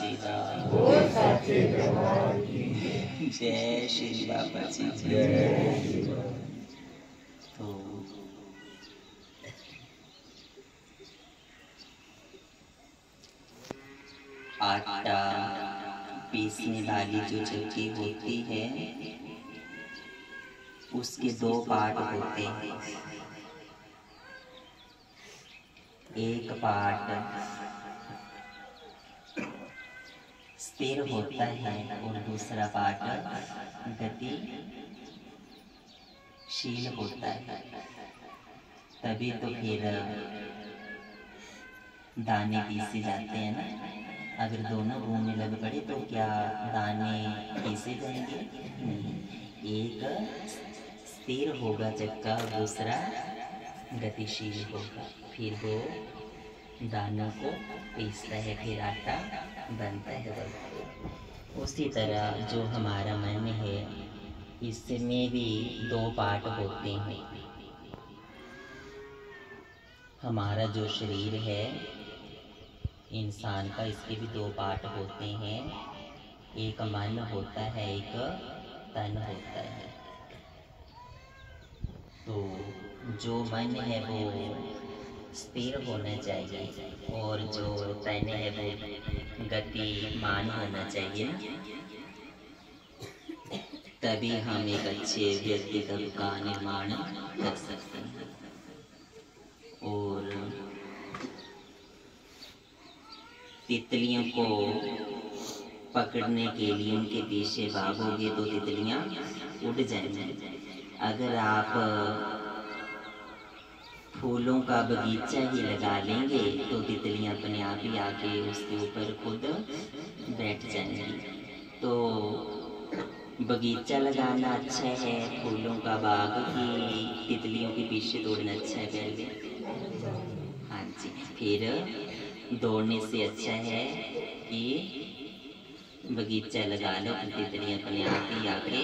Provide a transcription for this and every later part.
जी जय श्री बाबा जी तो आटा पीसने वाली जो चक्की होती है, उसके दो पार्ट होते हैं। एक पार्ट स्थिर होता है और दूसरा पार्ट गतिशील होता है। तभी तो फिर दाने पीसे जाते हैं ना। अगर दोनों घूमने लग पड़े तो क्या दाने पीसे जाएँगे? नहीं, एक स्थिर होगा चक्का दूसरा गतिशील होगा। फिर वो दानों को पीसता है फिर आटा बनता है उसी तरह जो हमारा मन है इसमें भी दो पार्ट होते हैं। हमारा जो शरीर है, इंसान का इसके भी दो पार्ट होते हैं। एक मन होता है, एक तन होता है। तो जो मन है वो स्थिर होना चाहिए और जो तन है वो गतिमान होना चाहिए तभी हम एक अच्छे व्यक्तित्व का निर्माण कर सकते हैं। और तितलियों को पकड़ने के लिए उनके पीछे भागोगे तो तितलियाँ उड़ जाएँगी। अगर आप फूलों का बगीचा ही लगा लेंगे। तो तितलियाँ अपने आप ही आके उसके ऊपर खुद बैठ जाएँगी। तो बगीचा लगाना अच्छा है, फूलों का बाग की तितलियों के पीछे दौड़ना अच्छा है पहले। हाँ जी, फिर दौड़ने से अच्छा है कि बगीचा लगा लो तितलियाँ अपने आप ही आके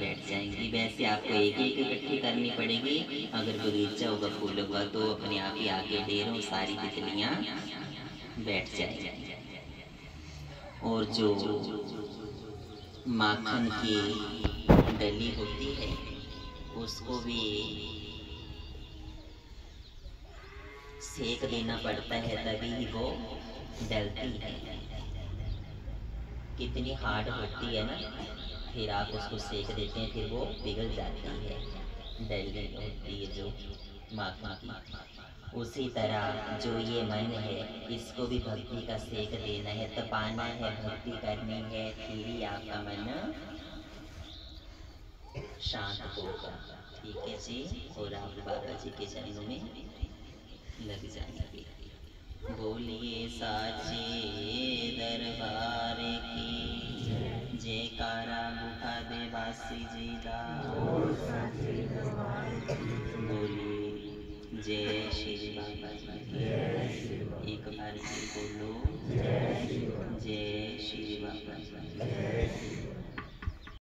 बैठ जाएँगी। वैसे आपको एक एक इकट्ठी करनी पड़ेगी। अगर बगीचा होगा, फूल का तो अपने आप ही आके ढेरों सारी तितलियाँ बैठ जाएँगी। और जो माखन की डली होती है, उसको भी सेक देना पड़ता है, तभी वो डलती है। कितनी हार्ड होती है ना, फिर आप उसको सेक देते हैं, फिर वो पिघल जाती है। डली होती है जो माखन की। उसी तरह जो ये मन है, इसको भी भक्ति का सेक देना है, तपाना है, भक्ति करनी है, फिर ही आपका मन शांत होगा। ठीक है जी, और आप बाबा जी के चरणों में लग जाएँगे। बोलिए साचे। जी बोलो जय श्री बाबा जी एक बार बोलो